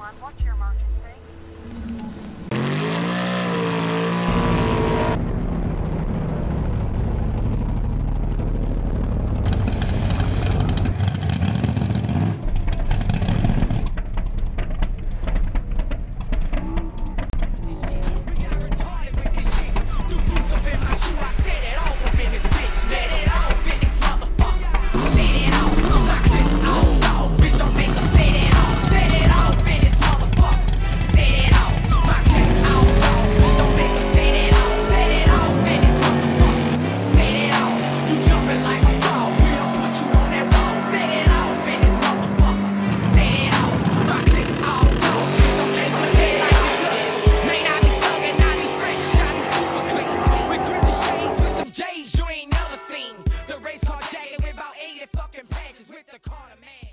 One, what's your emergency? fucking patches with the Carter man.